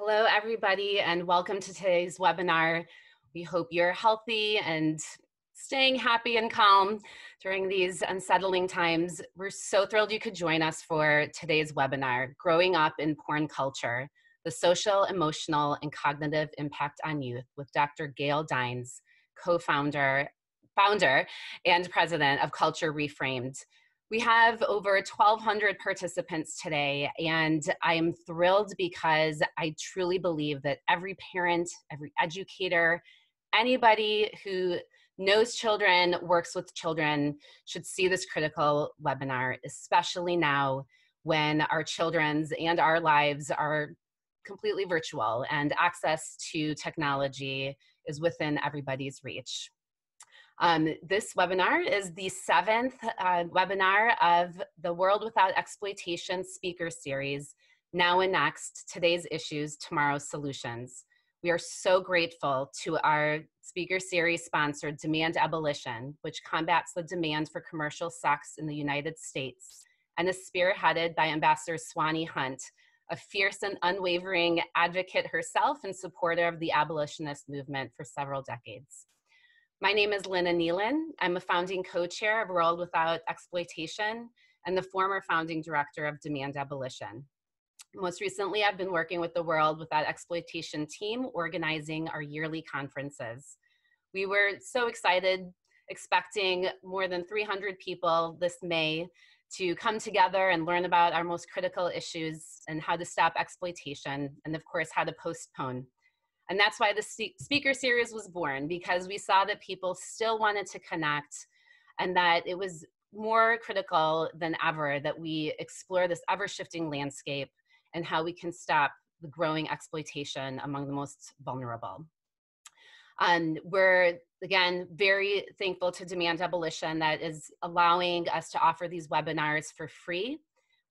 Hello, everybody, and welcome to today's webinar. We hope you're healthy and staying happy and calm during these unsettling times. We're so thrilled you could join us for today's webinar, Growing Up in Porn Culture, the Social, Emotional, and Cognitive Impact on Youth with Dr. Gail Dines, co-founder founder and president of Culture Reframed. We have over 1,200 participants today, and I am thrilled because I truly believe that every parent, every educator, anybody who knows children, works with children, should see this critical webinar, especially now when our children's and our lives are completely virtual and access to technology is within everybody's reach. Um, this webinar is the seventh uh, webinar of the World Without Exploitation speaker series, Now and Next, Today's Issues, Tomorrow's Solutions. We are so grateful to our speaker series sponsor, Demand Abolition, which combats the demand for commercial sex in the United States and is spearheaded by Ambassador Swanee Hunt, a fierce and unwavering advocate herself and supporter of the abolitionist movement for several decades. My name is Lina Nealon. I'm a founding co-chair of World Without Exploitation and the former founding director of Demand Abolition. Most recently, I've been working with the World Without Exploitation team organizing our yearly conferences. We were so excited, expecting more than 300 people this May to come together and learn about our most critical issues and how to stop exploitation, and of course, how to postpone and that's why the speaker series was born because we saw that people still wanted to connect and that it was more critical than ever that we explore this ever shifting landscape and how we can stop the growing exploitation among the most vulnerable. And we're, again, very thankful to Demand Abolition that is allowing us to offer these webinars for free.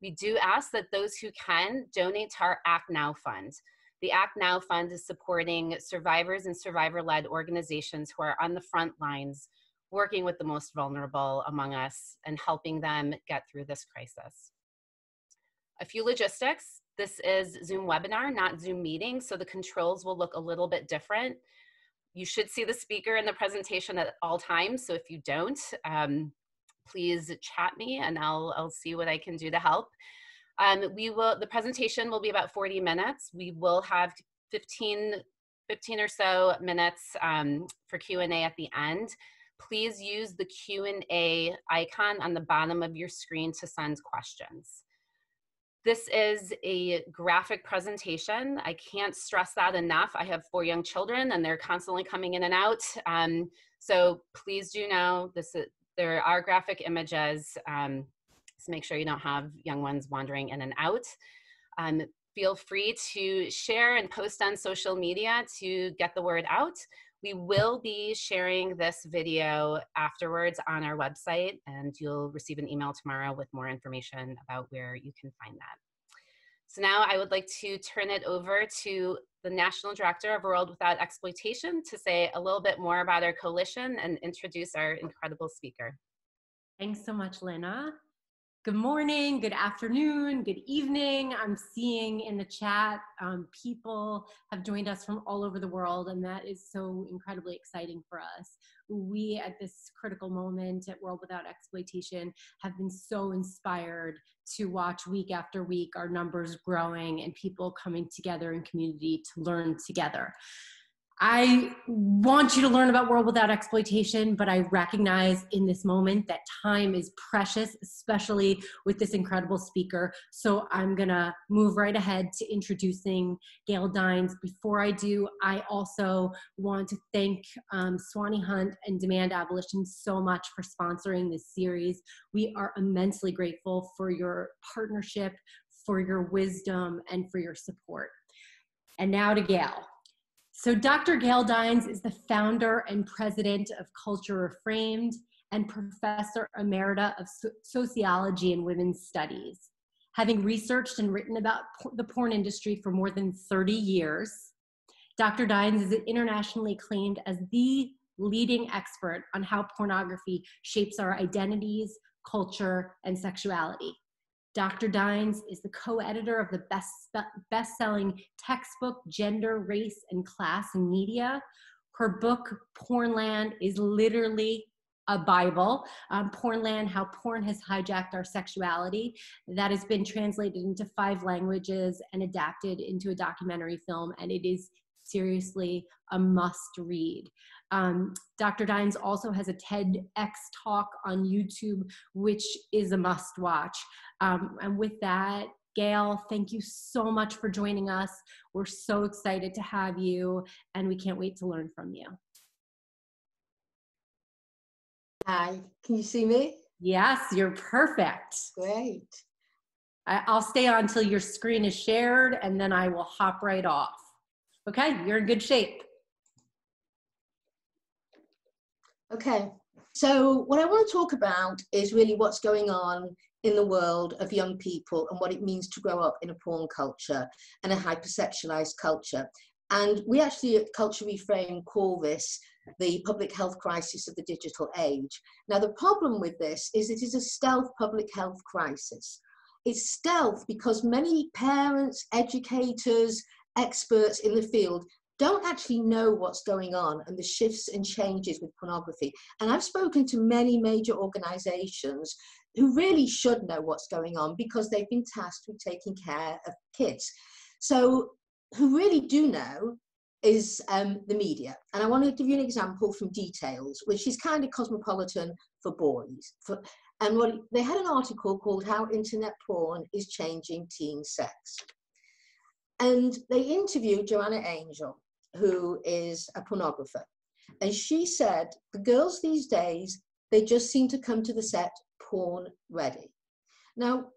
We do ask that those who can donate to our Act Now Fund. The Act Now Fund is supporting survivors and survivor led organizations who are on the front lines working with the most vulnerable among us and helping them get through this crisis. A few logistics. This is Zoom webinar, not Zoom meeting, so the controls will look a little bit different. You should see the speaker in the presentation at all times, so if you don't, um, please chat me and I'll, I'll see what I can do to help. Um, we will, the presentation will be about 40 minutes. We will have 15, 15 or so minutes um, for Q&A at the end. Please use the Q&A icon on the bottom of your screen to send questions. This is a graphic presentation. I can't stress that enough. I have four young children and they're constantly coming in and out. Um, so please do know this is, there are graphic images. Um, make sure you don't have young ones wandering in and out. Um, feel free to share and post on social media to get the word out. We will be sharing this video afterwards on our website and you'll receive an email tomorrow with more information about where you can find that. So now I would like to turn it over to the National Director of World Without Exploitation to say a little bit more about our coalition and introduce our incredible speaker. Thanks so much, Lina good morning, good afternoon, good evening. I'm seeing in the chat um, people have joined us from all over the world, and that is so incredibly exciting for us. We, at this critical moment at World Without Exploitation, have been so inspired to watch week after week our numbers growing and people coming together in community to learn together. I want you to learn about World Without Exploitation, but I recognize in this moment that time is precious, especially with this incredible speaker. So I'm gonna move right ahead to introducing Gail Dines. Before I do, I also want to thank um, Swanee Hunt and Demand Abolition so much for sponsoring this series. We are immensely grateful for your partnership, for your wisdom, and for your support. And now to Gail. So Dr. Gail Dines is the founder and president of Culture Reframed and professor emerita of sociology and women's studies. Having researched and written about the porn industry for more than 30 years, Dr. Dines is internationally acclaimed as the leading expert on how pornography shapes our identities, culture, and sexuality. Dr. Dines is the co-editor of the best, best-selling textbook, Gender, Race, and Class in Media. Her book, Pornland, is literally a Bible, um, Pornland, How Porn Has Hijacked Our Sexuality. That has been translated into five languages and adapted into a documentary film, and it is seriously a must read. Um, Dr. Dines also has a TEDx talk on YouTube, which is a must watch. Um, and with that, Gail, thank you so much for joining us. We're so excited to have you, and we can't wait to learn from you. Hi, can you see me? Yes, you're perfect. Great. I, will stay on until your screen is shared, and then I will hop right off. Okay, you're in good shape. Okay, so what I want to talk about is really what's going on in the world of young people and what it means to grow up in a porn culture and a hypersexualized culture. And we actually at Culture Reframe call this the public health crisis of the digital age. Now, the problem with this is it is a stealth public health crisis. It's stealth because many parents, educators, experts in the field don't actually know what's going on and the shifts and changes with pornography. And I've spoken to many major organizations who really should know what's going on because they've been tasked with taking care of kids. So, who really do know is um, the media. And I want to give you an example from Details, which is kind of cosmopolitan for boys. For, and what they had an article called How Internet Porn is Changing Teen Sex. And they interviewed Joanna Angel, who is a pornographer. And she said, the girls these days, they just seem to come to the set porn ready. Now,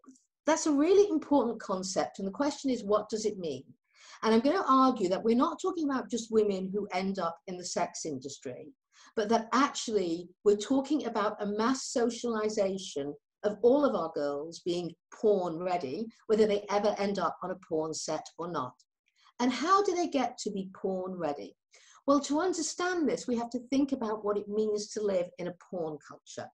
that's a really important concept. And the question is, what does it mean? And I'm going to argue that we're not talking about just women who end up in the sex industry, but that actually we're talking about a mass socialization of all of our girls being porn ready, whether they ever end up on a porn set or not. And how do they get to be porn ready? Well, to understand this, we have to think about what it means to live in a porn culture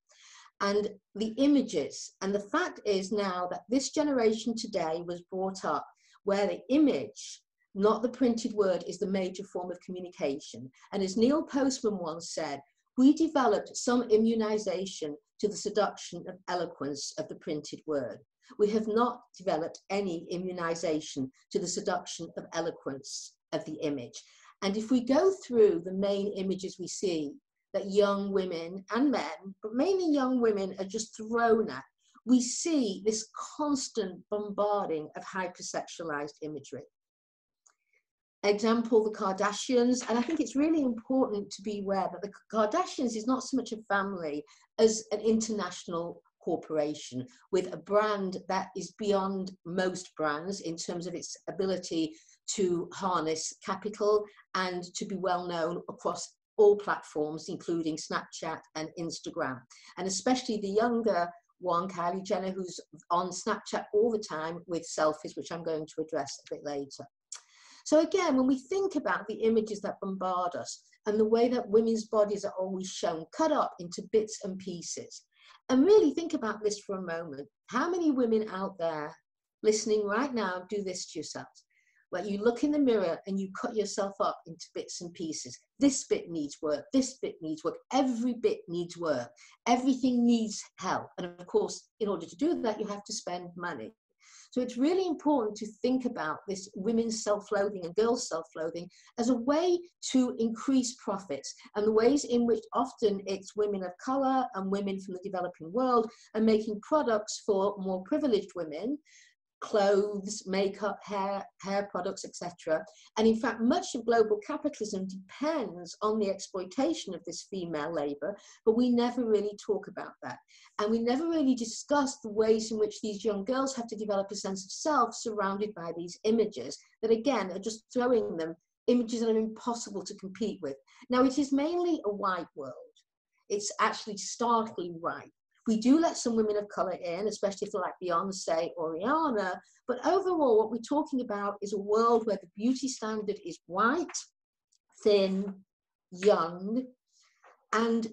and the images. And the fact is now that this generation today was brought up where the image, not the printed word, is the major form of communication. And as Neil Postman once said, we developed some immunization to the seduction of eloquence of the printed word. We have not developed any immunization to the seduction of eloquence of the image. And if we go through the main images we see that young women and men, but mainly young women, are just thrown at, we see this constant bombarding of hypersexualized imagery. Example, the Kardashians, and I think it's really important to be aware that the Kardashians is not so much a family as an international corporation with a brand that is beyond most brands in terms of its ability to harness capital and to be well known across all platforms, including Snapchat and Instagram. And especially the younger one, Kylie Jenner, who's on Snapchat all the time with selfies, which I'm going to address a bit later. So again, when we think about the images that bombard us and the way that women's bodies are always shown cut up into bits and pieces, and really think about this for a moment. How many women out there listening right now do this to yourselves? Where you look in the mirror and you cut yourself up into bits and pieces. This bit needs work, this bit needs work, every bit needs work, everything needs help. And of course, in order to do that, you have to spend money. So it's really important to think about this women's self-loathing and girls' self-loathing as a way to increase profits and the ways in which often it's women of color and women from the developing world are making products for more privileged women clothes, makeup, hair, hair products, etc. And in fact, much of global capitalism depends on the exploitation of this female labor, but we never really talk about that. And we never really discuss the ways in which these young girls have to develop a sense of self surrounded by these images that, again, are just throwing them images that are impossible to compete with. Now, it is mainly a white world. It's actually starkly right. We do let some women of color in, especially if they're like Beyonce or Rihanna. But overall, what we're talking about is a world where the beauty standard is white, thin, young, and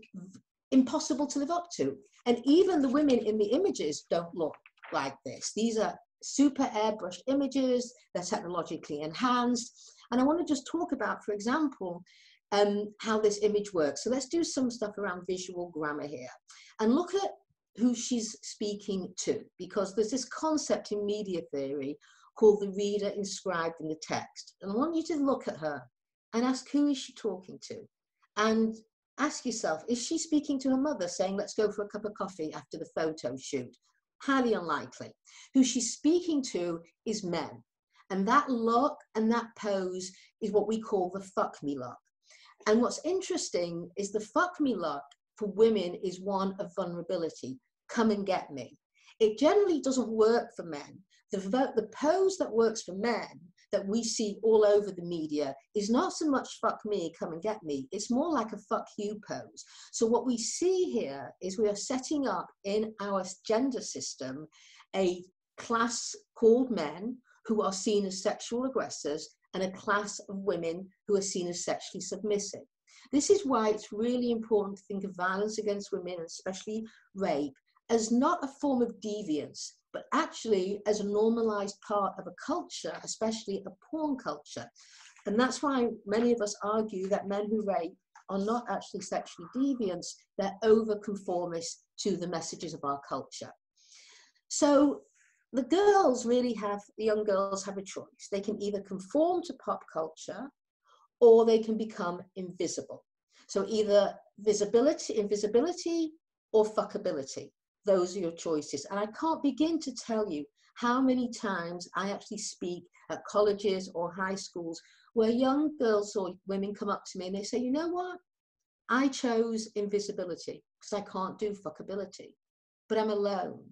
impossible to live up to. And even the women in the images don't look like this. These are super airbrushed images, they're technologically enhanced. And I want to just talk about, for example, um, how this image works. So let's do some stuff around visual grammar here and look at who she's speaking to, because there's this concept in media theory called the reader inscribed in the text. And I want you to look at her and ask who is she talking to? And ask yourself, is she speaking to her mother saying, let's go for a cup of coffee after the photo shoot? Highly unlikely. Who she's speaking to is men. And that look and that pose is what we call the fuck me look. And what's interesting is the fuck me look for women is one of vulnerability. Come and get me. It generally doesn't work for men. The, the pose that works for men that we see all over the media is not so much fuck me, come and get me. It's more like a fuck you pose. So what we see here is we are setting up in our gender system a class called men who are seen as sexual aggressors and a class of women who are seen as sexually submissive. This is why it's really important to think of violence against women, especially rape, as not a form of deviance, but actually as a normalized part of a culture, especially a porn culture. And that's why many of us argue that men who rape are not actually sexually deviants, they're over conformist to the messages of our culture. So the girls really have, the young girls have a choice. They can either conform to pop culture or they can become invisible. So either visibility, invisibility or fuckability those are your choices. And I can't begin to tell you how many times I actually speak at colleges or high schools where young girls or women come up to me and they say, you know what? I chose invisibility because I can't do fuckability, but I'm alone.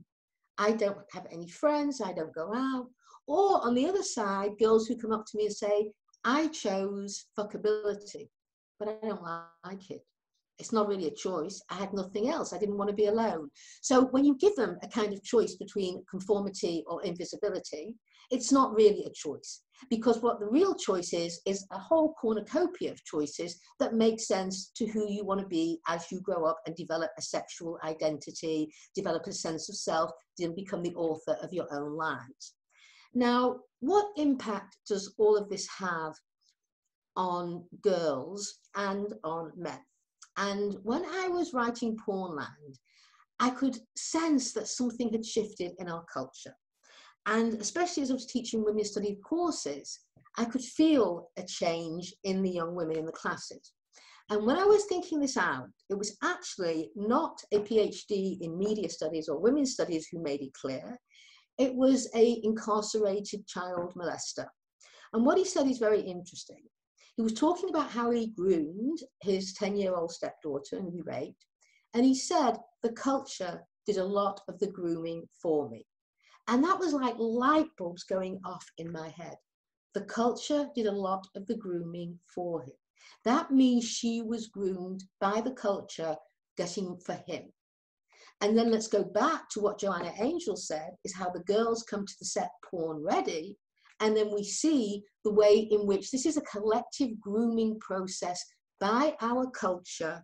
I don't have any friends. I don't go out. Or on the other side, girls who come up to me and say, I chose fuckability, but I don't like it it's not really a choice. I had nothing else. I didn't want to be alone. So when you give them a kind of choice between conformity or invisibility, it's not really a choice because what the real choice is is a whole cornucopia of choices that make sense to who you want to be as you grow up and develop a sexual identity, develop a sense of self, then become the author of your own lives. Now, what impact does all of this have on girls and on men? And when I was writing Pornland, I could sense that something had shifted in our culture. And especially as I was teaching women's study courses, I could feel a change in the young women in the classes. And when I was thinking this out, it was actually not a PhD in media studies or women's studies who made it clear. It was a incarcerated child molester. And what he said is very interesting. He was talking about how he groomed his 10 year old stepdaughter and he raped. And he said, the culture did a lot of the grooming for me. And that was like light bulbs going off in my head. The culture did a lot of the grooming for him. That means she was groomed by the culture getting for him. And then let's go back to what Joanna Angel said is how the girls come to the set porn ready and then we see the way in which this is a collective grooming process by our culture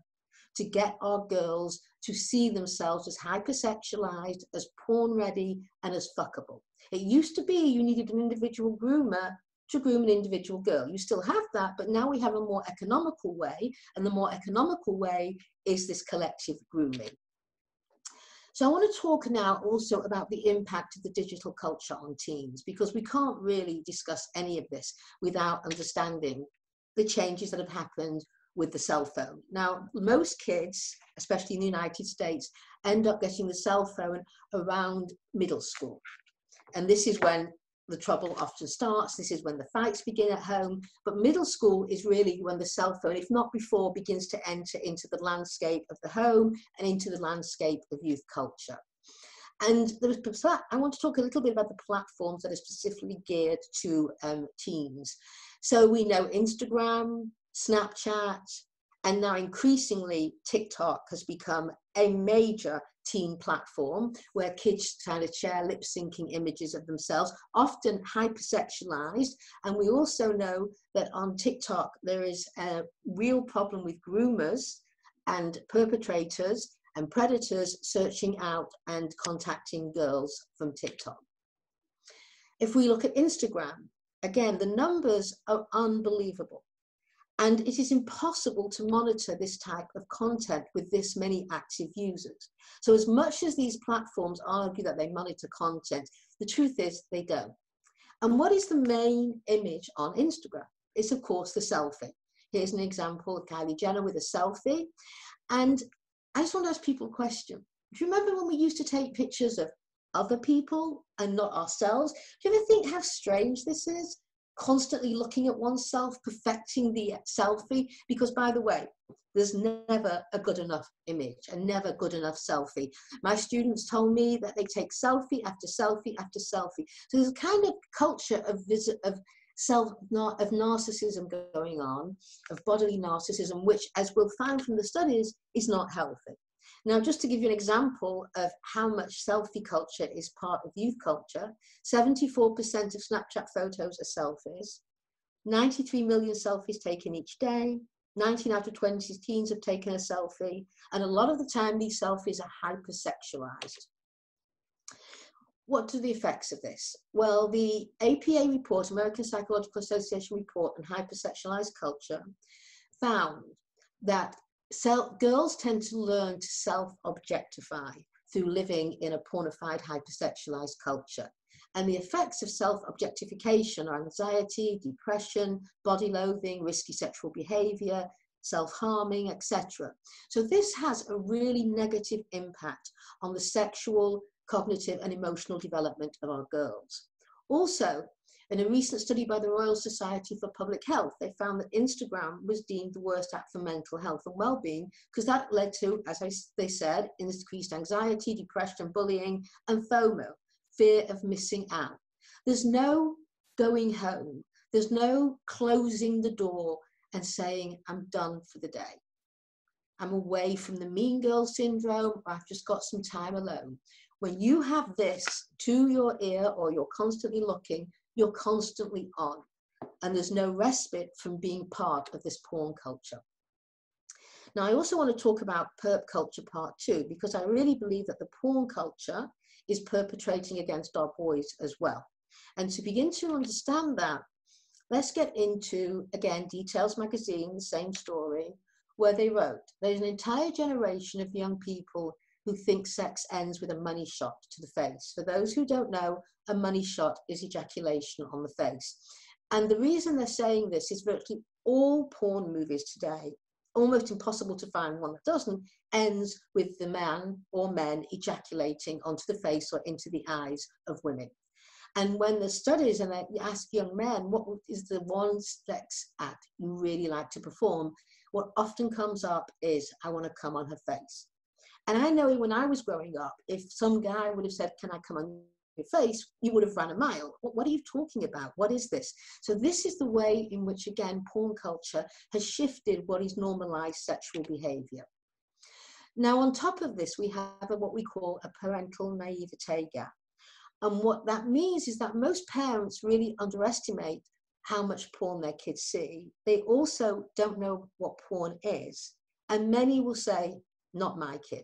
to get our girls to see themselves as hypersexualized, as porn ready, and as fuckable. It used to be you needed an individual groomer to groom an individual girl. You still have that, but now we have a more economical way, and the more economical way is this collective grooming. So I want to talk now also about the impact of the digital culture on teens, because we can't really discuss any of this without understanding the changes that have happened with the cell phone. Now, most kids, especially in the United States, end up getting the cell phone around middle school. And this is when the trouble often starts. This is when the fights begin at home. But middle school is really when the cell phone, if not before, begins to enter into the landscape of the home and into the landscape of youth culture. And there was, I want to talk a little bit about the platforms that are specifically geared to um, teens. So we know Instagram, Snapchat, and now increasingly TikTok has become a major teen platform where kids kind of share lip syncing images of themselves, often hypersexualized. And we also know that on TikTok there is a real problem with groomers and perpetrators and predators searching out and contacting girls from TikTok. If we look at Instagram, again, the numbers are unbelievable. And it is impossible to monitor this type of content with this many active users. So as much as these platforms argue that they monitor content, the truth is they don't. And what is the main image on Instagram? It's of course the selfie. Here's an example of Kylie Jenner with a selfie. And I just want to ask people a question. Do you remember when we used to take pictures of other people and not ourselves? Do you ever think how strange this is? Constantly looking at oneself, perfecting the selfie. Because, by the way, there's never a good enough image and never good enough selfie. My students told me that they take selfie after selfie after selfie. So there's a kind of culture of visit of self of narcissism going on, of bodily narcissism, which, as we'll find from the studies, is not healthy. Now, just to give you an example of how much selfie culture is part of youth culture, 74% of Snapchat photos are selfies, 93 million selfies taken each day, 19 out of 20 teens have taken a selfie, and a lot of the time these selfies are hypersexualized. What are the effects of this? Well, the APA report, American Psychological Association report on hypersexualized culture, found that self, girls tend to learn to self-objectify through living in a pornified, hypersexualized culture. And the effects of self-objectification are anxiety, depression, body loathing, risky sexual behavior, self-harming, etc. So this has a really negative impact on the sexual cognitive and emotional development of our girls. Also, in a recent study by the Royal Society for Public Health, they found that Instagram was deemed the worst app for mental health and well-being because that led to, as I, they said, increased anxiety, depression, bullying, and FOMO, fear of missing out. There's no going home. There's no closing the door and saying, I'm done for the day. I'm away from the mean girl syndrome. I've just got some time alone. When you have this to your ear or you're constantly looking, you're constantly on. And there's no respite from being part of this porn culture. Now, I also want to talk about perp culture part two, because I really believe that the porn culture is perpetrating against our boys as well. And to begin to understand that, let's get into, again, Details Magazine, the same story, where they wrote, there's an entire generation of young people who think sex ends with a money shot to the face. For those who don't know, a money shot is ejaculation on the face. And the reason they're saying this is virtually all porn movies today, almost impossible to find one that doesn't, ends with the man or men ejaculating onto the face or into the eyes of women. And when the studies and they ask young men, what is the one sex act you really like to perform? What often comes up is, I want to come on her face. And I know when I was growing up, if some guy would have said, Can I come on your face? You would have run a mile. What, are you talking about? What is this? So, this is the way in which, again, porn culture has shifted what is normalized sexual behavior. Now, on top of this, we have a, what we call a parental naivete gap. And what that means is that most parents really underestimate how much porn their kids see. They also don't know what porn is. And many will say, not my kid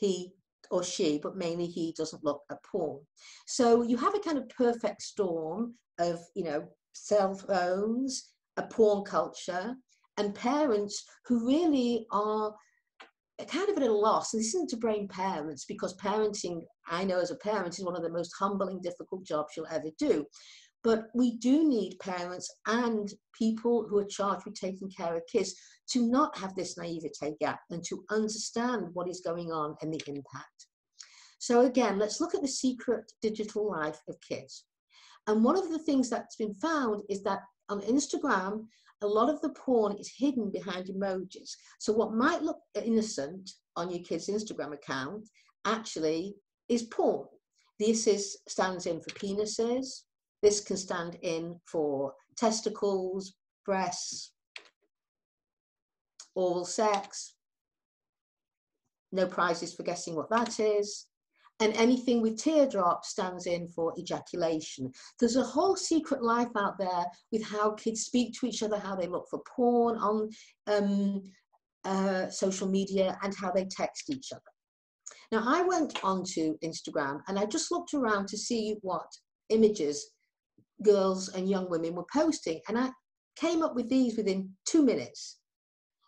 he or she, but mainly he doesn't look at porn. So you have a kind of perfect storm of, you know, cell phones, a porn culture, and parents who really are kind of at a loss. And this isn't to blame parents because parenting, I know as a parent, is one of the most humbling, difficult jobs you'll ever do. But we do need parents and people who are charged with taking care of kids to not have this naivete gap and to understand what is going on and the impact. So again, let's look at the secret digital life of kids. And one of the things that's been found is that on Instagram, a lot of the porn is hidden behind emojis. So what might look innocent on your kid's Instagram account actually is porn. This is, stands in for penises, this can stand in for testicles, breasts, oral sex, no prizes for guessing what that is, and anything with teardrop stands in for ejaculation. There's a whole secret life out there with how kids speak to each other, how they look for porn on um, uh, social media, and how they text each other. Now, I went onto Instagram and I just looked around to see what images girls and young women were posting. And I came up with these within two minutes.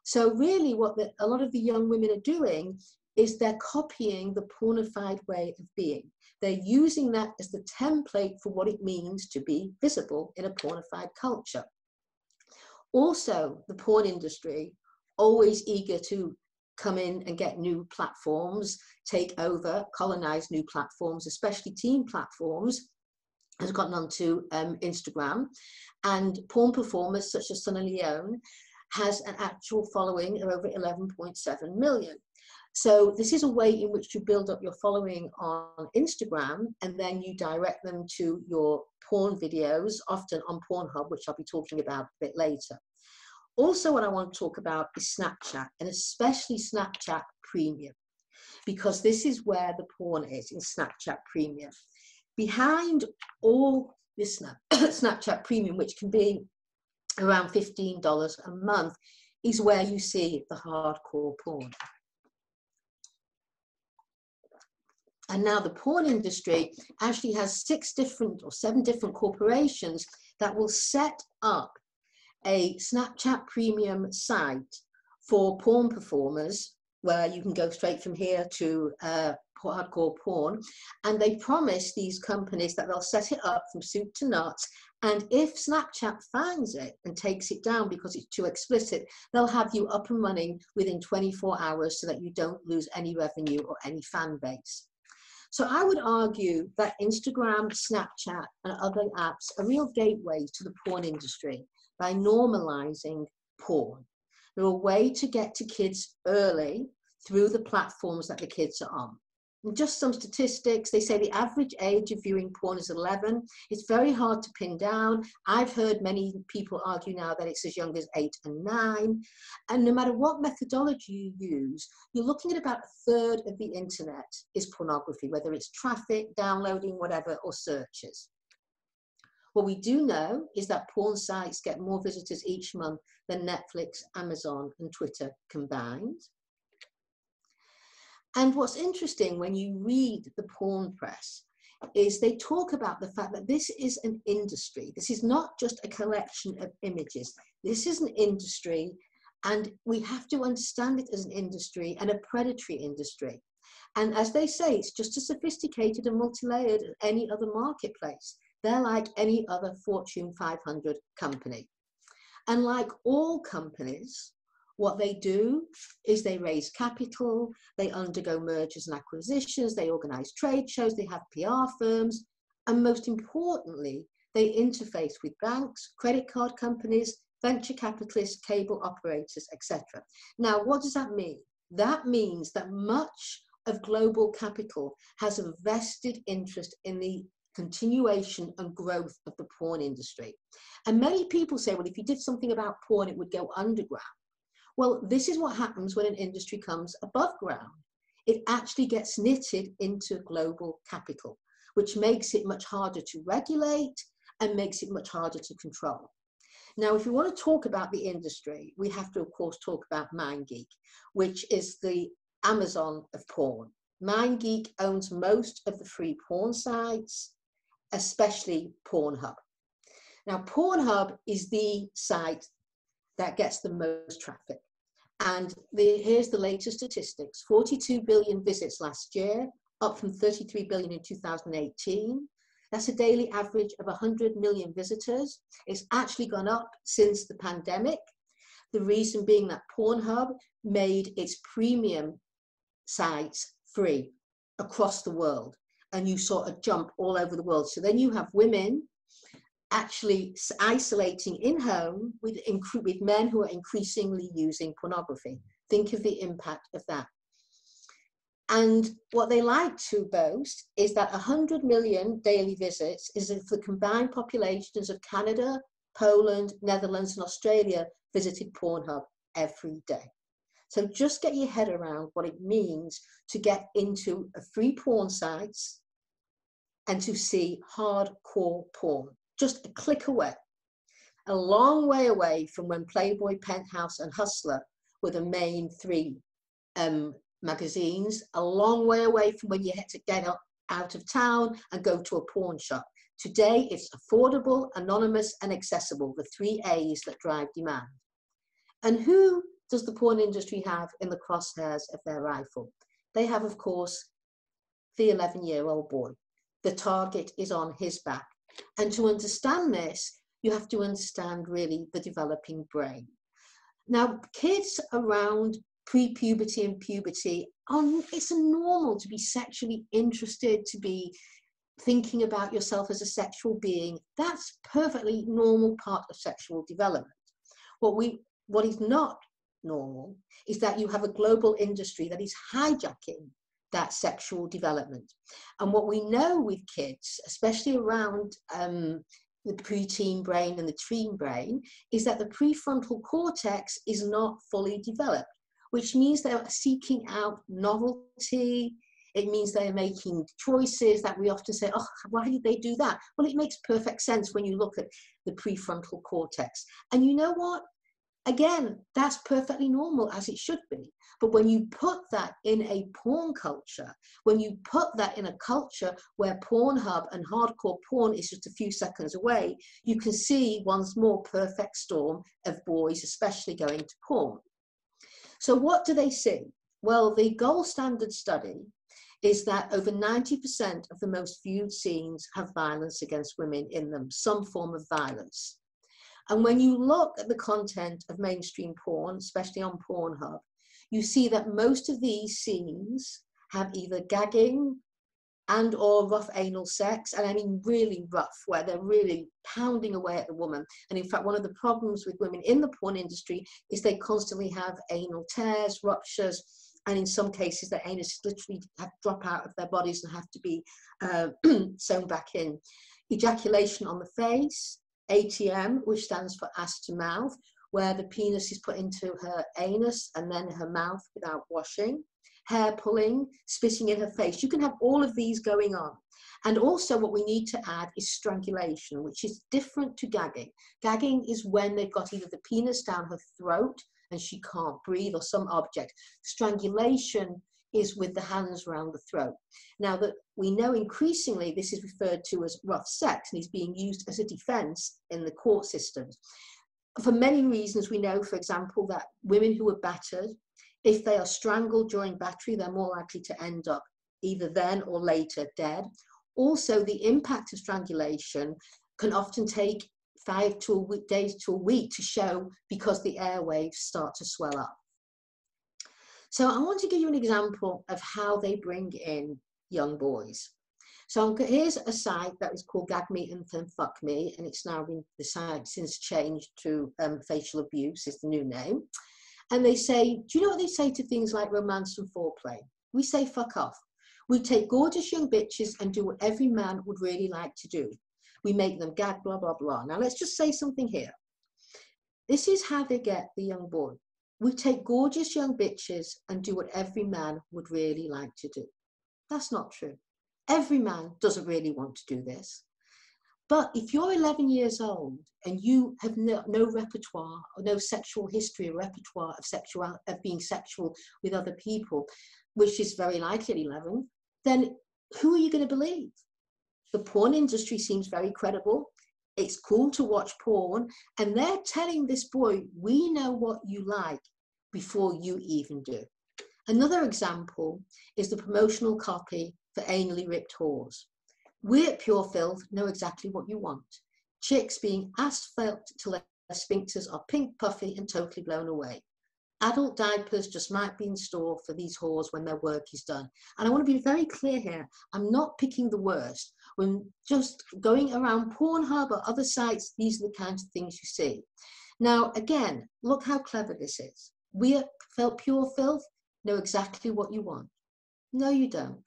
So, really, what the, a lot of the young women are doing is they're copying the pornified way of being. They're using that as the template for what it means to be visible in a pornified culture. Also, the porn industry, always eager to come in and get new platforms, take over, colonize new platforms, especially teen platforms, has gotten onto um, Instagram. And porn performers such as Sunny Leone has an actual following of over 11.7 million. So this is a way in which you build up your following on Instagram and then you direct them to your porn videos, often on Pornhub, which I'll be talking about a bit later. Also, what I want to talk about is Snapchat and especially Snapchat Premium, because this is where the porn is in Snapchat Premium. Behind all this Snapchat Premium, which can be around $15 a month, is where you see the hardcore porn. And now the porn industry actually has six different or seven different corporations that will set up a Snapchat premium site for porn performers where you can go straight from here to uh, hardcore porn. And they promise these companies that they'll set it up from soup to nuts. And if Snapchat finds it and takes it down because it's too explicit, they'll have you up and running within 24 hours so that you don't lose any revenue or any fan base. So I would argue that Instagram, Snapchat, and other apps are real gateways to the porn industry by normalizing porn. They're a way to get to kids early through the platforms that the kids are on just some statistics. They say the average age of viewing porn is 11. It's very hard to pin down. I've heard many people argue now that it's as young as eight and nine. And no matter what methodology you use, you're looking at about a third of the internet is pornography, whether it's traffic, downloading, whatever, or searches. What we do know is that porn sites get more visitors each month than Netflix, Amazon, and Twitter combined. And what's interesting when you read the porn press is they talk about the fact that this is an industry. This is not just a collection of images. This is an industry, and we have to understand it as an industry and a predatory industry. And as they say, it's just as sophisticated and multi-layered as any other marketplace. They're like any other Fortune 500 company. And like all companies, what they do is they raise capital, they undergo mergers and acquisitions, they organize trade shows, they have PR firms, and most importantly, they interface with banks, credit card companies, venture capitalists, cable operators, etc. Now, what does that mean? That means that much of global capital has a vested interest in the continuation and growth of the porn industry. And many people say, well, if you did something about porn, it would go underground. Well, this is what happens when an industry comes above ground. It actually gets knitted into global capital, which makes it much harder to regulate and makes it much harder to control. Now, if you want to talk about the industry, we have to, of course, talk about MindGeek, which is the Amazon of porn. MindGeek owns most of the free porn sites, especially Pornhub. Now, Pornhub is the site that gets the most traffic. And the, here's the latest statistics 42 billion visits last year, up from 33 billion in 2018. That's a daily average of 100 million visitors. It's actually gone up since the pandemic. The reason being that Pornhub made its premium sites free across the world. And you saw a jump all over the world. So then you have women actually isolating in home with, with men who are increasingly using pornography. Think of the impact of that. And what they like to boast is that 100 million daily visits is if the combined populations of Canada, Poland, Netherlands, and Australia visited Pornhub every day. So just get your head around what it means to get into a free porn sites and to see hardcore porn just a click away, a long way away from when Playboy, Penthouse, and Hustler were the main three um, magazines, a long way away from when you had to get up, out of town and go to a porn shop. Today, it's affordable, anonymous, and accessible, the three A's that drive demand. And who does the porn industry have in the crosshairs of their rifle? They have, of course, the 11 year old boy. The target is on his back. And to understand this, you have to understand really the developing brain. Now, kids around pre-puberty and puberty, um, it's normal to be sexually interested, to be thinking about yourself as a sexual being. That's perfectly normal part of sexual development. What we, what is not normal is that you have a global industry that is hijacking that sexual development. And what we know with kids, especially around um, the preteen brain and the teen brain, is that the prefrontal cortex is not fully developed which means they're seeking out novelty. It means they're making choices that we often say, oh, why did they do that? Well, it makes perfect sense when you look at the prefrontal cortex. And you know what? Again, that's perfectly normal as it should be. But when you put that in a porn culture, when you put that in a culture where Pornhub and hardcore porn is just a few seconds away, you can see once more perfect storm of boys, especially going to porn. So what do they see? Well, the gold standard study is that over 90% of the most viewed scenes have violence against women in them, some form of violence. And when you look at the content of mainstream porn, especially on Pornhub, you see that most of these scenes have either gagging and or rough anal sex and i mean really rough where they're really pounding away at the woman. And in fact one of the problems with women in the porn industry is they constantly have anal tears ruptures and in some cases their anus literally have drop out of their bodies and have to be uh, sewn back in. Ejaculation on the face atm which stands for ass to mouth where the penis is put into her anus and then her mouth without washing hair pulling, spitting in her face. You can have all of these going on. And also what we need to add is strangulation, which is different to gagging. Gagging is when they've got either the penis down her throat and she can't breathe or some object. Strangulation is with the hands around the throat. Now that we know increasingly this is referred to as rough sex and is being used as a defense in the court systems. For many reasons, we know, for example, that women who are battered if they are strangled during battery, they're more likely to end up either then or later dead. Also, the impact of strangulation can often take five to a week, days to a week to show because the airwaves start to swell up. So I want to give you an example of how they bring in young boys. So here's a site that was called Gag Me and Then Fuck Me, and it's now been the site since changed to um, Facial Abuse is the new name. And they say, do you know what they say to things like romance and foreplay? We say fuck off. We take gorgeous young bitches and do what every man would really like to do. We make them gag, blah, blah, blah. Now let's just say something here. This is how they get the young boy. We take gorgeous young bitches and do what every man would really like to do. That's not true. Every man doesn't really want to do this. But if you're 11 years old and you have no, no repertoire or no sexual history or repertoire of sexual of being sexual with other people, which is very likely at 11, then who are you going to believe? The porn industry seems very credible. It's cool to watch porn, and they're telling this boy, "We know what you like before you even do." Another example is the promotional copy for anally ripped whores. We at Pure Filth know exactly what you want. Chicks being asphalted till their sphincters are pink, puffy, and totally blown away. Adult diapers just might be in store for these whores when their work is done. And I want to be very clear here. I'm not picking the worst. When just going around Pornhub or other sites, these are the kinds of things you see. Now, again, look how clever this is. We at Pure Filth know exactly what you want. No, you don't.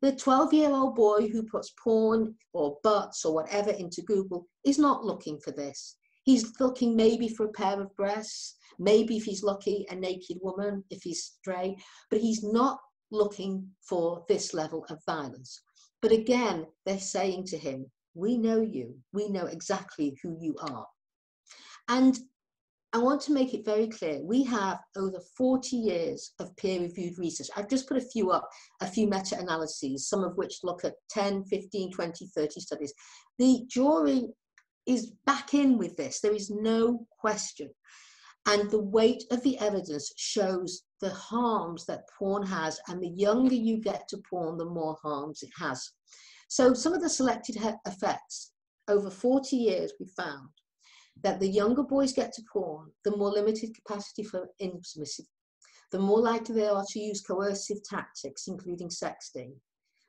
The 12 year old boy who puts porn or butts or whatever into Google is not looking for this. He's looking maybe for a pair of breasts, maybe if he's lucky, a naked woman, if he's stray, but he's not looking for this level of violence. But again, they're saying to him, We know you, we know exactly who you are. And I want to make it very clear. We have over 40 years of peer-reviewed research. I've just put a few up, a few meta-analyses, some of which look at 10, 15, 20, 30 studies. The jury is back in with this. There is no question. And the weight of the evidence shows the harms that porn has. And the younger you get to porn, the more harms it has. So some of the selected effects over 40 years, we found that the younger boys get to porn, the more limited capacity for intimacy, the more likely they are to use coercive tactics, including sexting,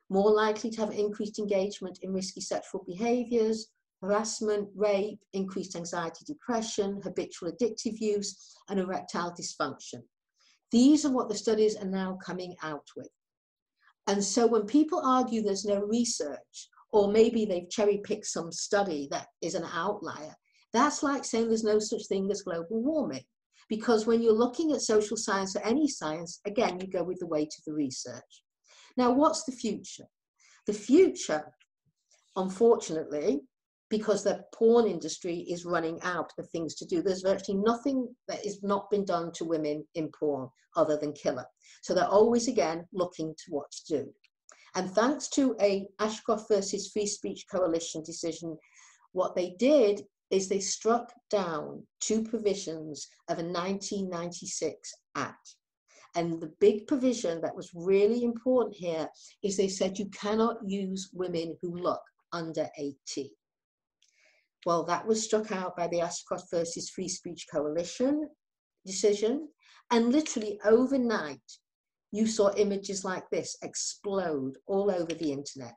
more likely to have increased engagement in risky sexual behaviors, harassment, rape, increased anxiety, depression, habitual addictive use, and erectile dysfunction. These are what the studies are now coming out with. And so when people argue there's no research, or maybe they've cherry picked some study that is an outlier, that's like saying there's no such thing as global warming. Because when you're looking at social science or any science, again, you go with the weight of the research. Now, what's the future? The future, unfortunately, because the porn industry is running out of things to do. There's virtually nothing that has not been done to women in porn other than killer. So they're always again looking to what to do. And thanks to a Ashcroft versus Free Speech Coalition decision, what they did is they struck down two provisions of a 1996 act. And the big provision that was really important here is they said you cannot use women who look under 18. Well, that was struck out by the Ashcroft versus Free Speech Coalition decision. And literally overnight, you saw images like this explode all over the internet.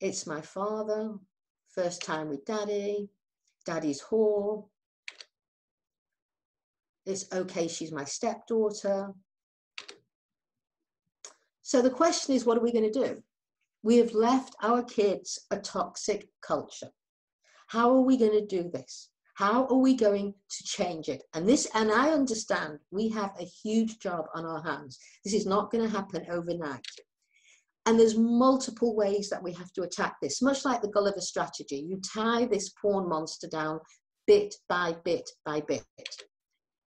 It's my father, first time with daddy, daddy's whore. It's okay, she's my stepdaughter. So the question is, what are we going to do? We have left our kids a toxic culture. How are we going to do this? How are we going to change it? And this, and I understand we have a huge job on our hands. This is not going to happen overnight. And there's multiple ways that we have to attack this, much like the Gulliver strategy. You tie this porn monster down bit by bit by bit.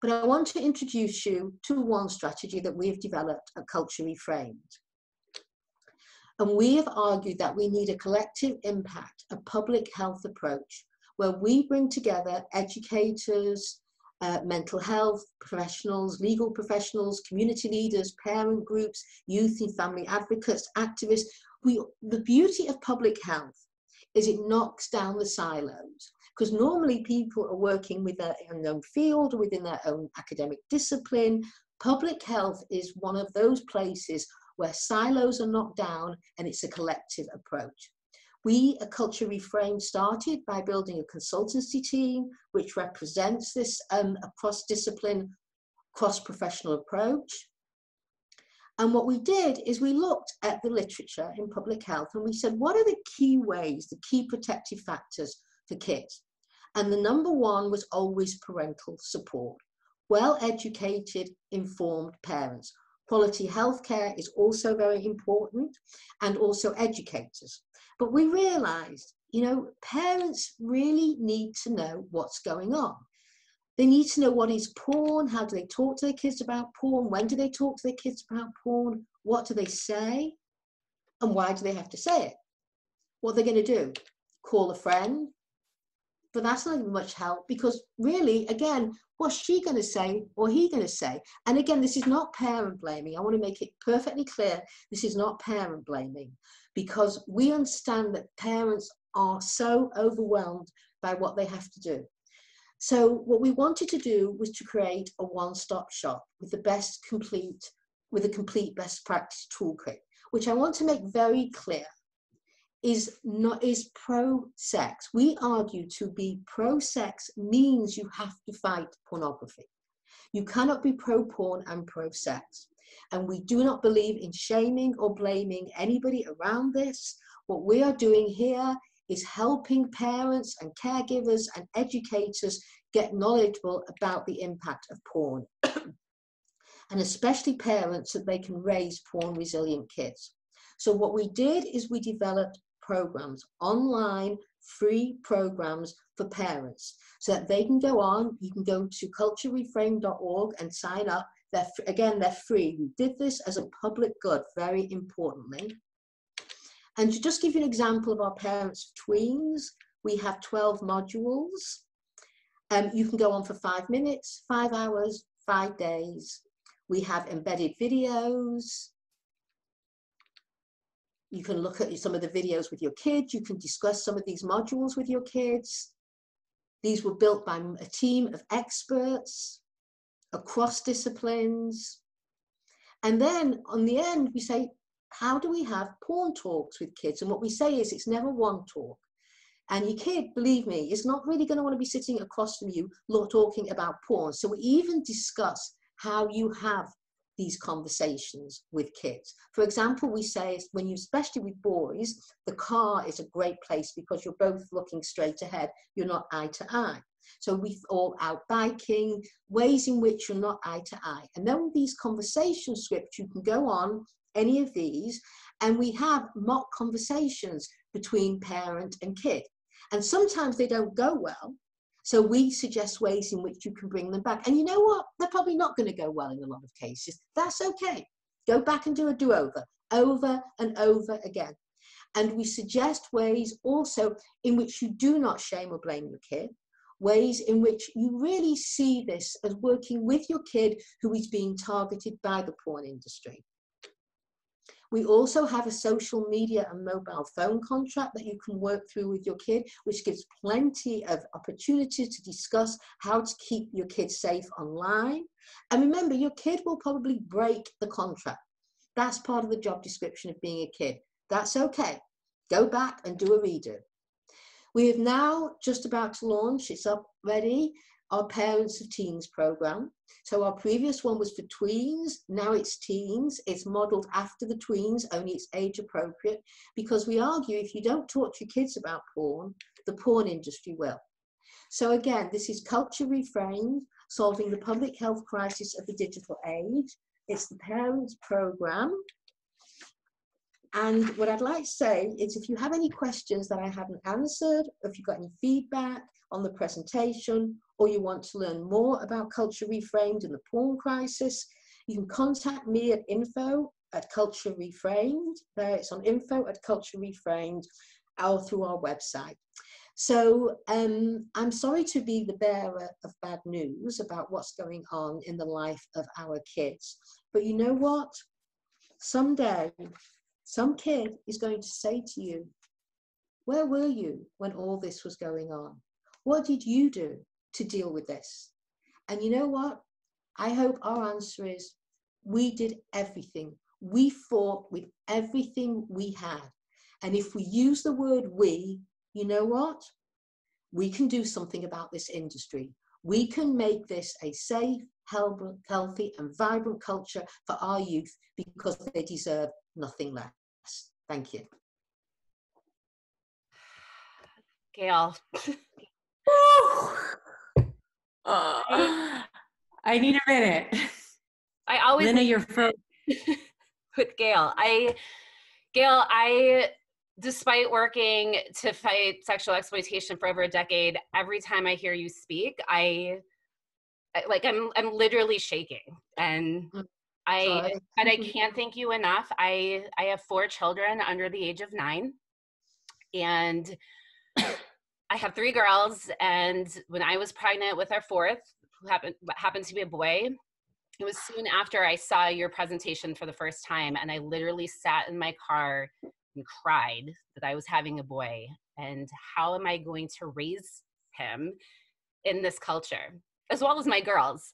But I want to introduce you to one strategy that we've developed at Culture Reframed. And we have argued that we need a collective impact, a public health approach, where we bring together educators, uh, mental health professionals, legal professionals, community leaders, parent groups, youth and family advocates, activists. We, the beauty of public health is it knocks down the silos because normally people are working with their own field or within their own academic discipline. Public health is one of those places where silos are knocked down and it's a collective approach. We, a Culture Reframe, started by building a consultancy team which represents this um, cross-discipline, cross-professional approach. And what we did is we looked at the literature in public health and we said, what are the key ways, the key protective factors for kids? And the number one was always parental support. Well-educated, informed parents Quality healthcare is also very important and also educators. But we realized, you know, parents really need to know what's going on. They need to know what is porn, how do they talk to their kids about porn, when do they talk to their kids about porn, what do they say, and why do they have to say it? What are they going to do? Call a friend, but that's not much help because really, again, what's she going to say or he going to say? And again, this is not parent blaming. I want to make it perfectly clear this is not parent blaming because we understand that parents are so overwhelmed by what they have to do. So what we wanted to do was to create a one-stop shop with the best complete, with a complete best practice toolkit, which I want to make very clear is not is pro-sex. We argue to be pro-sex means you have to fight pornography. You cannot be pro-porn and pro-sex. And we do not believe in shaming or blaming anybody around this. What we are doing here is helping parents and caregivers and educators get knowledgeable about the impact of porn. and especially parents that they can raise porn resilient kids. So what we did is we developed programs online free programs for parents so that they can go on. You can go to culturereframed.org and sign up. They're, again, they're free. We did this as a public good, very importantly. And to just give you an example of our parents' tweens, we have 12 modules. Um, you can go on for five minutes, five hours, five days. We have embedded videos. You can look at some of the videos with your kids. You can discuss some of these modules with your kids. These were built by a team of experts across disciplines. And then on the end, we say, how do we have porn talks with kids? And what we say is it's never one talk. And your kid, believe me, is not really going to want to be sitting across from you talking about porn. So we even discuss how you have these conversations with kids. For example, we say when you, especially with boys, the car is a great place because you're both looking straight ahead. You're not eye to eye. So we all out biking, ways in which you're not eye to eye. And then with these conversation scripts, you can go on any of these, and we have mock conversations between parent and kid. And sometimes they don't go well. So we suggest ways in which you can bring them back. And you know what? They're probably not going to go well in a lot of cases. That's okay. Go back and do a do over, over and over again. And we suggest ways also in which you do not shame or blame your kid, ways in which you really see this as working with your kid who is being targeted by the porn industry. We also have a social media and mobile phone contract that you can work through with your kid, which gives plenty of opportunity to discuss how to keep your kid safe online. And remember, your kid will probably break the contract. That's part of the job description of being a kid. That's okay. Go back and do a redo. We have now just about to launch, it's up ready, our Parents of Teens program. So our previous one was for tweens, now it's teens. It's modeled after the tweens, only it's age appropriate, because we argue if you don't talk to your kids about porn, the porn industry will. So again, this is Culture Reframed, solving the public health crisis of the digital age. It's the Parents program. And what I'd like to say is if you have any questions that I haven't answered, if you've got any feedback on the presentation, or you want to learn more about Culture Reframed and the porn crisis, you can contact me at info at Culture Reframed. There it's on info at Culture Reframed or through our website. So um, I'm sorry to be the bearer of bad news about what's going on in the life of our kids. But you know what? Someday, some kid is going to say to you, Where were you when all this was going on? What did you do to deal with this? And you know what? I hope our answer is we did everything. We fought with everything we had. And if we use the word we, you know what? We can do something about this industry. We can make this a safe, healthy, and vibrant culture for our youth because they deserve nothing less. Thank you. Gail. Uh, I need a minute. I always Lina, you're frozen. with Gail. I Gail, I despite working to fight sexual exploitation for over a decade, every time I hear you speak, I like I'm I'm literally shaking. And mm, I but I can't thank you enough. I I have four children under the age of 9 and I have three girls, and when I was pregnant with our fourth, who happened happened to be a boy, it was soon after I saw your presentation for the first time, and I literally sat in my car and cried that I was having a boy, and how am I going to raise him in this culture, as well as my girls.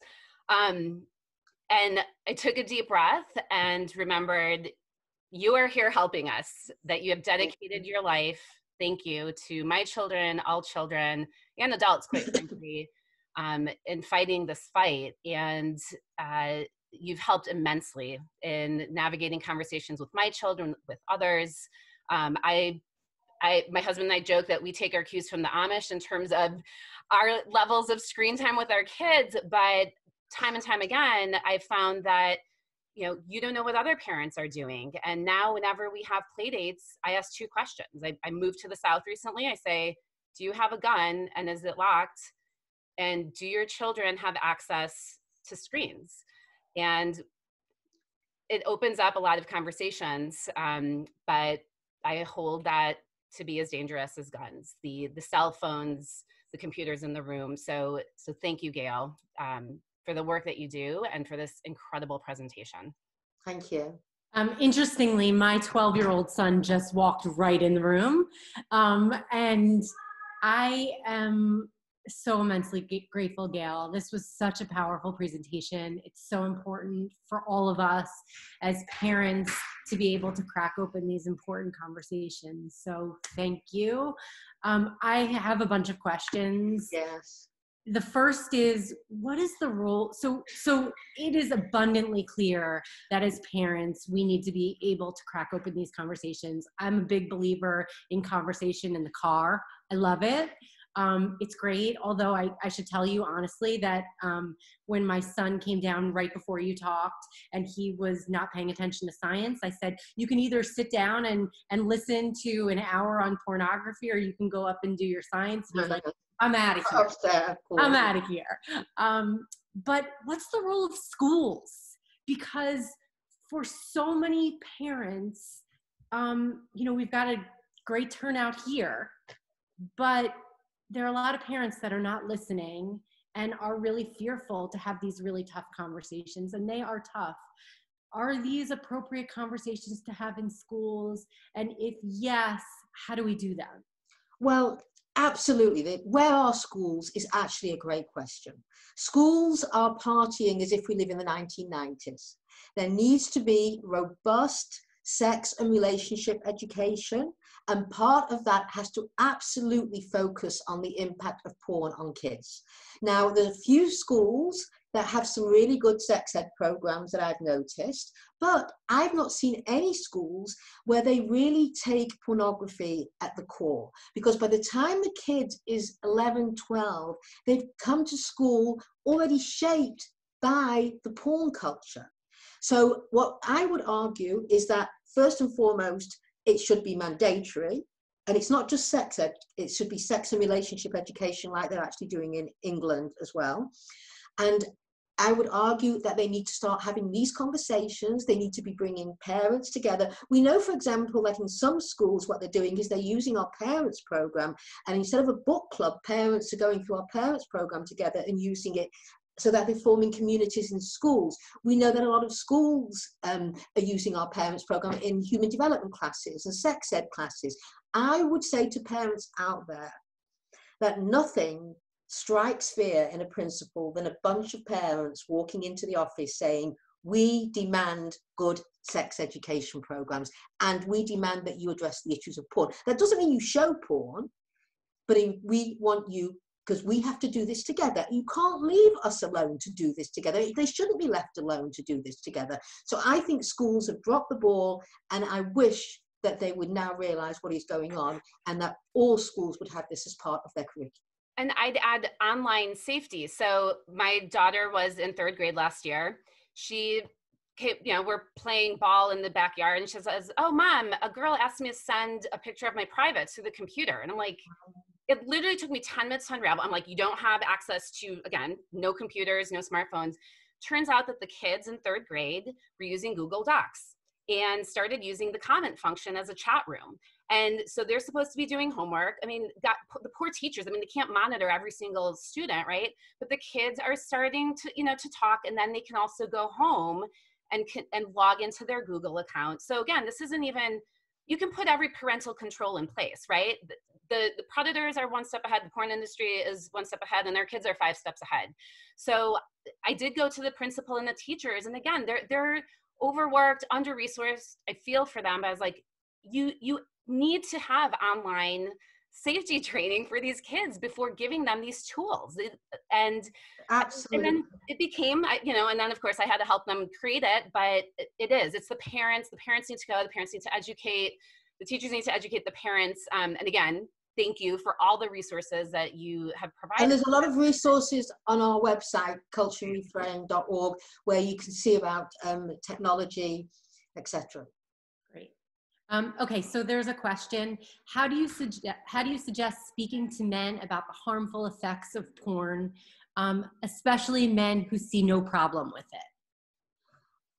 Um, and I took a deep breath and remembered you are here helping us, that you have dedicated your life thank you to my children, all children, and adults, quite frankly, um, in fighting this fight. And uh, you've helped immensely in navigating conversations with my children, with others. Um, I, I, my husband and I joke that we take our cues from the Amish in terms of our levels of screen time with our kids, but time and time again, I've found that you know you don't know what other parents are doing. And now whenever we have play dates i ask two questions. I, I moved to the south recently. I say do you have a gun and is it locked? And do your children have access to screens? And it opens up a lot of conversations um, but i hold that to be as dangerous as guns the the cell phones the computers in the room. So so thank you gail. Um, for the work that you do and for this incredible presentation thank you um, interestingly, my 12 year old son just walked right in the room. Um, and I am so immensely grateful, Gail. This was such a powerful presentation. It's so important for all of us as parents to be able to crack open these important conversations. So thank you. Um, I have a bunch of questions. Yes. The first is what is the role? So, so it is abundantly clear that as parents, we need to be able to crack open these conversations. I'm a big believer in conversation in the car. I love it. Um, it's great. Although I, I, should tell you honestly that um, when my son came down right before you talked and he was not paying attention to science, I said, you can either sit down and, and listen to an hour on pornography or you can go up and do your science. he's like, I'm out of here. I'm out of here. Um, but what's the role of schools? Because for so many parents, um, you know, we've got a great turnout here, but there are a lot of parents that are not listening and are really fearful to have these really tough conversations, and they are tough. Are these appropriate conversations to have in schools? And if yes, how do we do them? Well, absolutely. Where are schools is actually a great question. Schools are partying as if we live in the 1990s. There needs to be robust sex and relationship education. And part of that has to absolutely focus on the impact of porn on kids. Now, there's a few schools that have some really good sex ed programs that I've noticed, but I've not seen any schools where they really take pornography at the core. Because by the time the kid is 11, 12, they've come to school already shaped by the porn culture. So, what I would argue is that first and foremost, it should be mandatory. And it's not just sex ed, it should be sex and relationship education, like they're actually doing in England as well. And I would argue that they need to start having these conversations. They need to be bringing parents together. We know, for example, that in some schools, what they're doing is they're using our parents program. And instead of a book club, parents are going through our parents program together and using it so that they're forming communities in schools. We know that a lot of schools um, are using our parents program in human development classes and sex ed classes. I would say to parents out there that nothing strikes fear in a principal than a bunch of parents walking into the office saying, we demand good sex education programs and we demand that you address the issues of porn. That doesn't mean you show porn, but we want you because we have to do this together. You can't leave us alone to do this together. They shouldn't be left alone to do this together. So I think schools have dropped the ball, and I wish that they would now realize what is going on and that all schools would have this as part of their curriculum. And I'd add online safety. So my daughter was in third grade last year. She came, you know, we're playing ball in the backyard and she says, Oh, mom, a girl asked me to send a picture of my private to the computer. And I'm like, it literally took me 10 minutes to unravel. I'm like, you don't have access to, again, no computers, no smartphones. Turns out that the kids in third grade were using Google Docs and started using the comment function as a chat room. And so they're supposed to be doing homework. I mean, got the poor teachers. I mean, they can't monitor every single student, right? But the kids are starting to, you know, to talk, and then they can also go home and can, and log into their Google account. So again, this isn't even you can put every parental control in place, right? the, the predators are one step ahead the porn industry is one step ahead and their kids are five steps ahead so i did go to the principal and the teachers and again they're they're overworked under resourced i feel for them but i was like you you need to have online safety training for these kids before giving them these tools. And absolutely and then it became you know and then of course i had to help them create it but it is it's the parents the parents need to go the parents need to educate the teachers need to educate the parents um, and again thank you for all the resources that you have provided. And there's a lot of resources on our website, culturereframe.org, where you can see about um, technology, etc. Great. Um, okay, so there's a question. How do you suggest how do you suggest speaking to men about the harmful effects of porn, um, especially men who see no problem with it?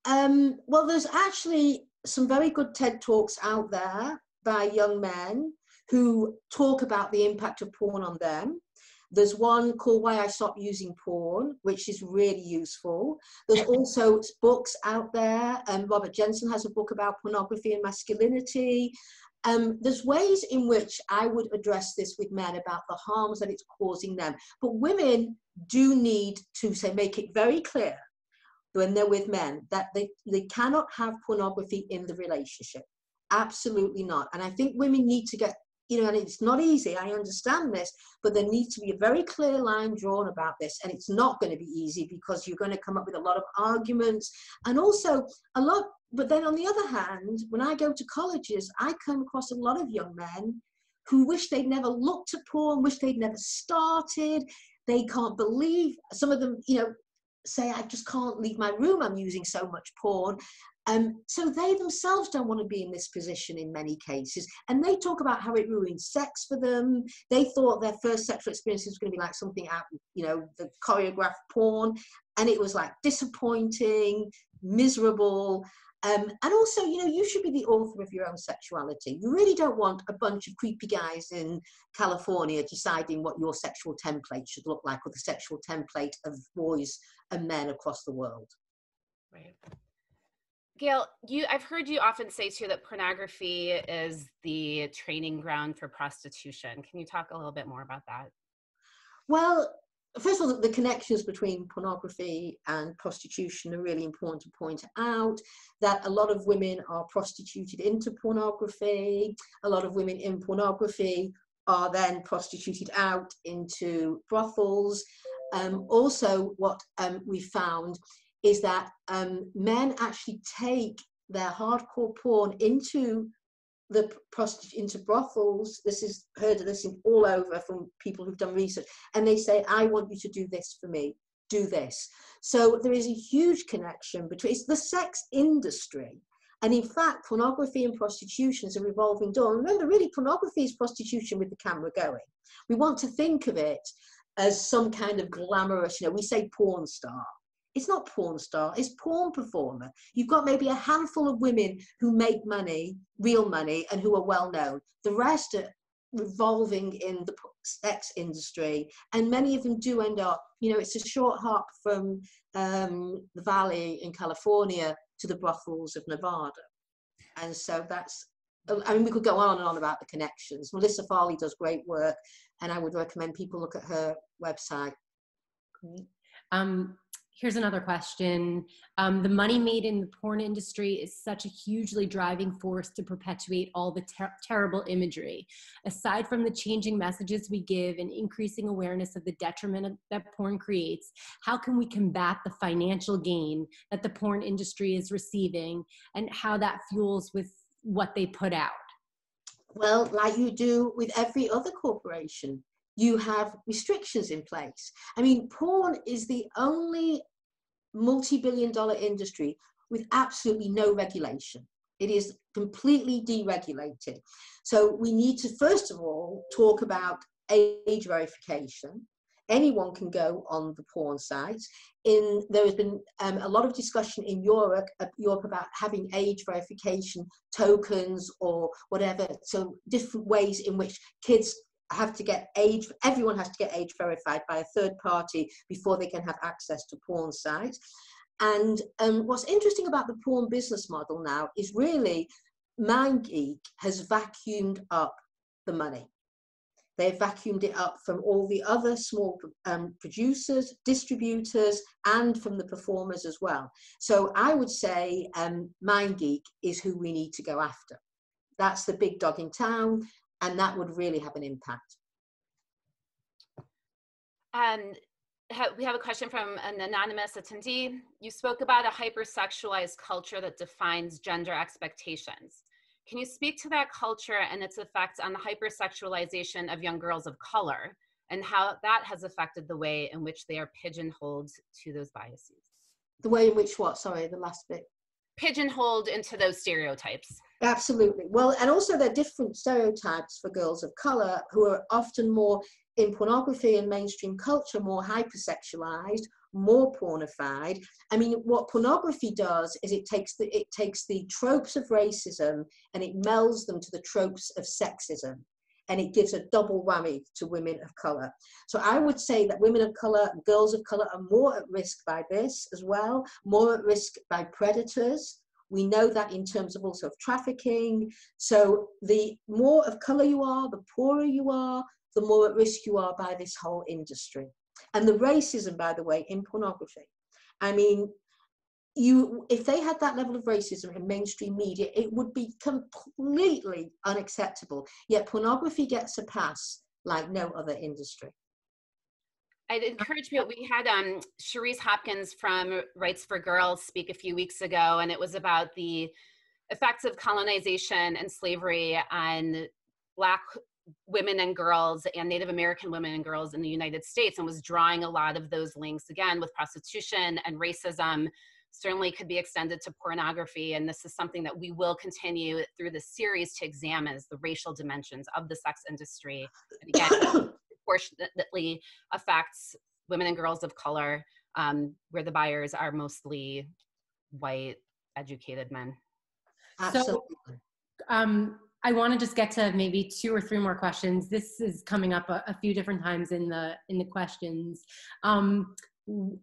Um, well, there's actually some very good TED talks out there by young men who talk about the impact of porn on them. There's one called Why I Stopped Using Porn, which is really useful. There's also books out there. Um, Robert Jensen has a book about pornography and masculinity. Um, there's ways in which I would address this with men about the harms that it's causing them. But women do need to say, make it very clear when they're with men that they, they cannot have pornography in the relationship. Absolutely not. And I think women need to get, you know, and it's not easy, I understand this, but there needs to be a very clear line drawn about this. And it's not going to be easy because you're going to come up with a lot of arguments and also a lot. But then on the other hand, when I go to colleges, I come across a lot of young men who wish they'd never looked at porn, wish they'd never started. They can't believe some of them, you know, say I just can't leave my room. I'm using so much porn. Um, so they themselves don't want to be in this position in many cases. And they talk about how it ruins sex for them. They thought their first sexual experience was going to be like something out, you know, the choreographed porn. And it was like disappointing, miserable. Um, and also, you know, you should be the author of your own sexuality. You really don't want a bunch of creepy guys in California deciding what your sexual template should look like or the sexual template of boys and men across the world. Right. Gail, you I've heard you often say too that pornography is the training ground for prostitution. Can you talk a little bit more about that? Well, first of all, the connections between pornography and prostitution are really important to point out. That a lot of women are prostituted into pornography. A lot of women in pornography are then prostituted out into brothels. Um, also, what um, we found is that um, men actually take their hardcore porn into the prostitute into brothels. This is heard of this all over from people who've done research, and they say, "I want you to do this for me. Do this." So there is a huge connection between it's the sex industry. And in fact, pornography and prostitution is a revolving door. Remember, really, pornography is prostitution with the camera going. We want to think of it as some kind of glamorous, you know, we say porn star it's not porn star, it's porn performer. You've got maybe a handful of women who make money, real money, and who are well known. The rest are revolving in the sex industry, and many of them do end up, you know, it's a short hop from um, the valley in California to the brothels of Nevada. And so that's, I mean, we could go on and on about the connections. Melissa Farley does great work, and I would recommend people look at her website. Um, here's another question. Um, the money made in the porn industry is such a hugely driving force to perpetuate all the ter terrible imagery. Aside from the changing messages we give and increasing awareness of the detriment that porn creates, how can we combat the financial gain that the porn industry is receiving and how that fuels with what they put out? Well, like you do with every other corporation, you have restrictions in place. I mean, porn is the only multi billion dollar industry with absolutely no regulation. It is completely deregulated. So we need to, first of all, talk about age verification. Anyone can go on the porn sites. In there has been um, a lot of discussion in Europe, uh, Europe about having age verification tokens or whatever. So different ways in which kids have to get age, everyone has to get age verified by a third party before they can have access to porn sites. And um, what's interesting about the porn business model now is really MindGeek has vacuumed up the money. They've vacuumed it up from all the other small um, producers, distributors, and from the performers as well. So I would say um, MindGeek is who we need to go after. That's the big dog in town and that would really have an impact. Um, and we have a question from an anonymous attendee. You spoke about a hypersexualized culture that defines gender expectations. Can you speak to that culture and its effects on the hypersexualization of young girls of color and how that has affected the way in which they are pigeonholed to those biases? The way in which what? Sorry, the last bit. Pigeonholed into those stereotypes. Absolutely. Well, and also there are different stereotypes for girls of color who are often more in pornography and mainstream culture, more hypersexualized more pornified. I mean, what pornography does is it takes the it takes the tropes of racism and it melds them to the tropes of sexism. And it gives a double whammy to women of color. So I would say that women of color, girls of color, are more at risk by this as well, more at risk by predators. We know that in terms of also of trafficking. So the more of color you are, the poorer you are, the more at risk you are by this whole industry and the racism, by the way, in pornography. I mean, you if they had that level of racism in mainstream media, it would be completely unacceptable. Yet pornography gets a pass like no other industry. I'd encourage people. We had um, Charise Hopkins from Rights for Girls speak a few weeks ago, and it was about the effects of colonization and slavery on Black women and girls and Native American women and girls in the United States and was drawing a lot of those links again with prostitution and racism certainly could be extended to pornography and this is something that we will continue through the series to examine is the racial dimensions of the sex industry and again proportionately affects women and girls of color um, where the buyers are mostly white educated men Absolutely. so um, I want to just get to maybe two or three more questions. This is coming up a, a few different times in the in the questions. Um,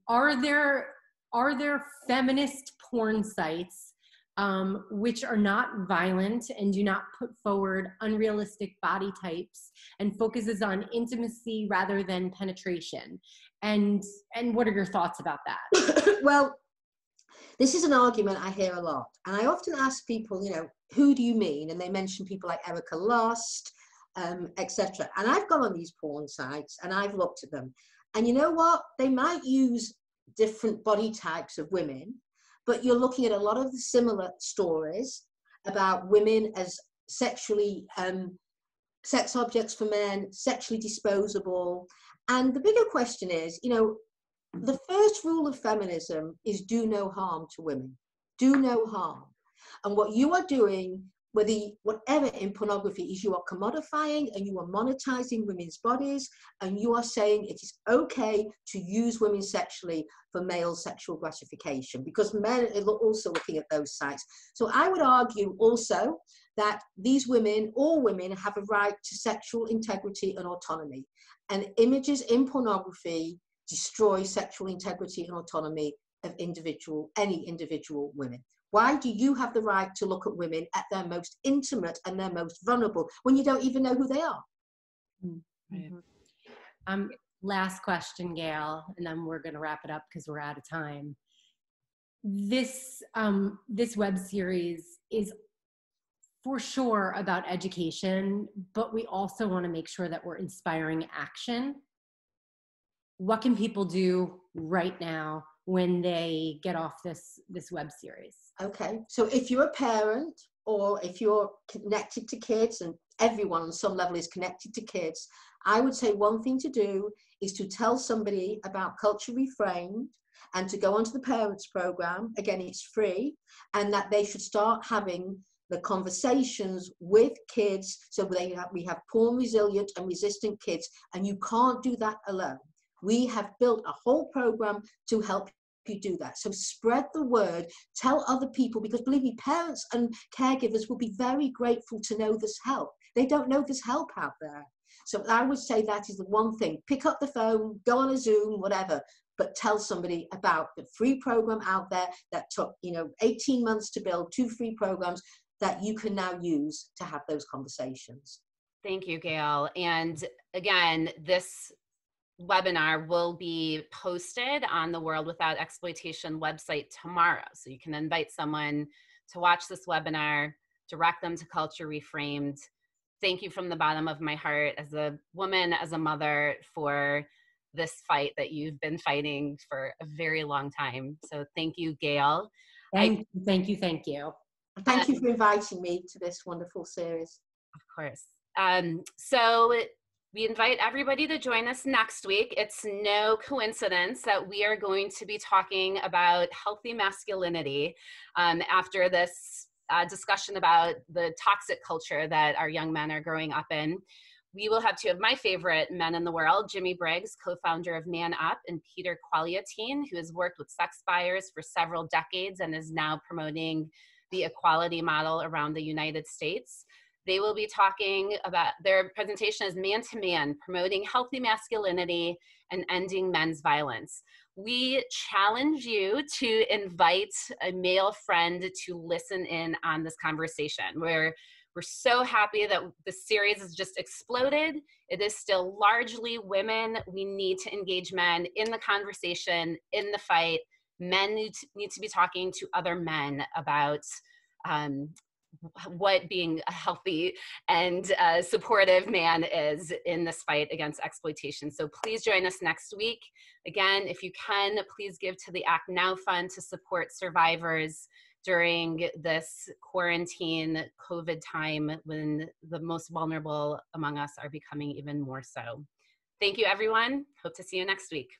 are there are there feminist porn sites um, which are not violent and do not put forward unrealistic body types and focuses on intimacy rather than penetration? And and what are your thoughts about that? well, this is an argument I hear a lot, and I often ask people, you know, who do you mean? And they mention people like Erika Lust, um, etc. And I've gone on these porn sites and I've looked at them. And you know what? They might use different body types of women, but you're looking at a lot of the similar stories about women as sexually um, sex objects for men, sexually disposable. And the bigger question is, you know, the first rule of feminism is do no harm to women. Do no harm. And what you are doing, whether whatever in pornography is you are commodifying and you are monetizing women's bodies and you are saying it is okay to use women sexually for male sexual gratification because men are also looking at those sites. So I would argue also that these women, all women, have a right to sexual integrity and autonomy. And images in pornography destroy sexual integrity and autonomy of individual, any individual women. Why do you have the right to look at women at their most intimate and their most vulnerable when you don't even know who they are? Mm-hmm. Um, last question, Gail, and then we're going to wrap it up because we're out of time. This um, this web series is for sure about education, but we also want to make sure that we're inspiring action. What can people do right now when they get off this this web series okay. So if you're a parent or if you're connected to kids and everyone on some level is connected to kids i would say one thing to do is to tell somebody about culture reframed and to go onto the parents program. Again it's free and that they should start having the conversations with kids so they have, we have porn resilient and resistant kids and you can't do that alone. We have built a whole program to help you do that. So spread the word, tell other people, because believe me, parents and caregivers will be very grateful to know this help. They don't know this help out there. So I would say that is the one thing. Pick up the phone, go on a Zoom, whatever, but tell somebody about the free program out there that took, you know, 18 months to build, two free programs that you can now use to have those conversations. Thank you, Gail. And again, this webinar will be posted on the World Without Exploitation website tomorrow. So you can invite someone to watch this webinar, direct them to Culture Reframed. Thank you from the bottom of my heart as a woman, as a mother, for this fight that you've been fighting for a very long time. So thank you, Gail. Thank, I, thank you, thank you. Thank you for inviting me to this wonderful series. Of course. Um, so we invite everybody to join us next week. It's no coincidence that we are going to be talking about healthy masculinity um, after this uh, discussion about the toxic culture that our young men are growing up in. We will have two of my favorite men in the world, Jimmie Briggs, co-founder of Man Up, and Peter Qualliotine, who has worked with sex buyers for several decades and is now promoting the equality model around the United States. They will be talking about their presentation is man to man, promoting healthy masculinity and ending men's violence. We challenge you to invite a male friend to listen in on this conversation. We're, we're so happy that the series has just exploded. It is still largely women. We need to engage men in the conversation, in the fight. Men need to, need to be talking to other men about um, what being a healthy and uh, supportive man is in this fight against exploitation. So please join us next week. Again, if you can, please give to the Act Now Fund to support survivors during this quarantine COVID time when the most vulnerable among us are becoming even more so. Thank you, everyone. Hope to see you next week.